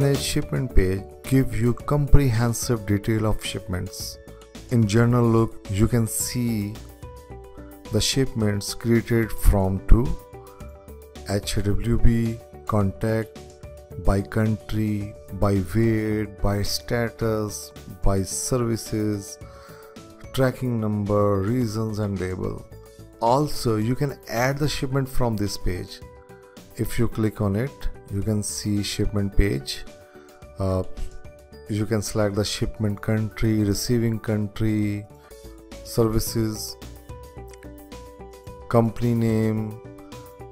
manage shipment page give you comprehensive detail of shipments. In journal look, you can see the shipments created from to HWB, contact, by country, by weight, by status, by services, tracking number, reasons and label. Also, you can add the shipment from this page. If you click on it, you can see shipment page. Uh, you can select the shipment country, receiving country, services, company name,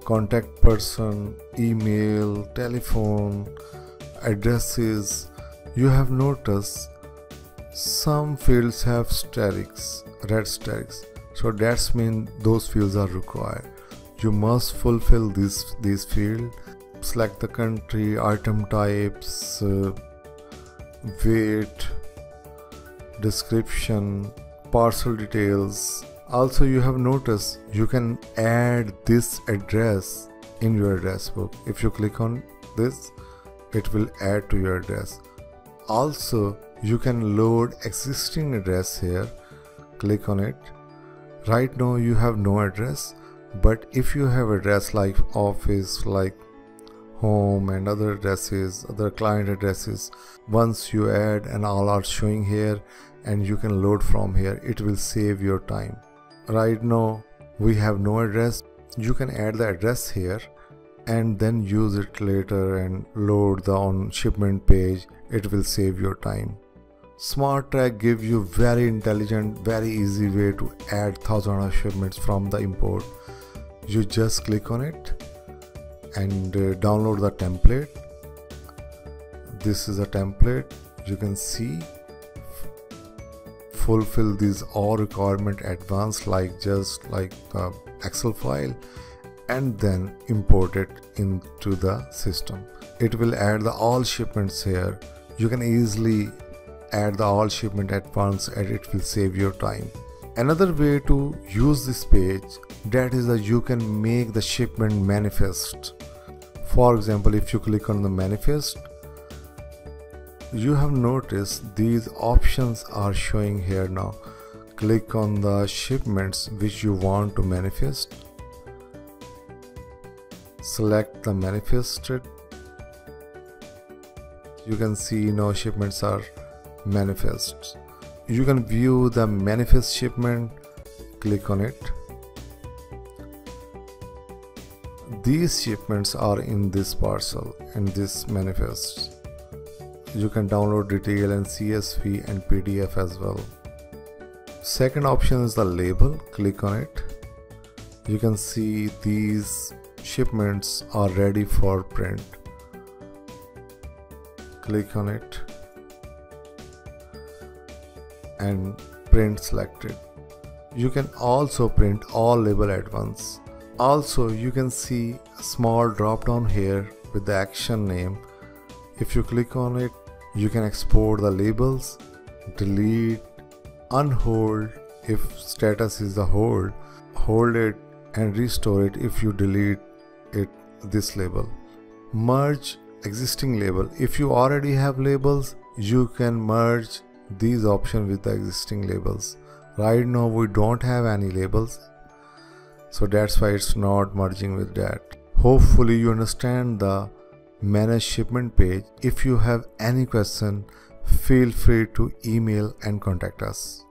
contact person, email, telephone, addresses. You have noticed some fields have asterisk, red asterisk. So that's mean those fields are required. You must fulfill this these field. Select the country, item types, uh, weight, description, parcel details, also you have noticed you can add this address in your address book. If you click on this it will add to your address. Also you can load existing address here. Click on it. Right now you have no address but if you have address like office like home and other addresses other client addresses. Once you add and all are showing here and you can load from here it will save your time. Right now we have no address. You can add the address here and then use it later and load the on shipment page. It will save your time. Smart track give you very intelligent very easy way to add thousand of shipments from the import. You just click on it and uh, download the template. This is a template. You can see fulfill these all requirement advanced like just like the excel file and then import it into the system. It will add the all shipments here. You can easily add the all shipment at once and it will save your time another way to use this page that is that you can make the shipment manifest. For example if you click on the manifest you have noticed these options are showing here now. Click on the shipments which you want to manifest. Select the manifested. You can see now shipments are manifests you can view the manifest shipment click on it these shipments are in this parcel in this manifest you can download detail and CSV and PDF as well. Second option is the label, click on it. You can see these shipments are ready for print. Click on it and print selected. You can also print all label at once. Also, you can see a small drop down here with the action name if you click on it, you can export the labels, delete, unhold if status is a hold, hold it and restore it if you delete it this label. Merge existing label. If you already have labels, you can merge these options with the existing labels. Right now we don't have any labels so that's why it's not merging with that. Hopefully you understand the manage shipment page. If you have any question, feel free to email and contact us.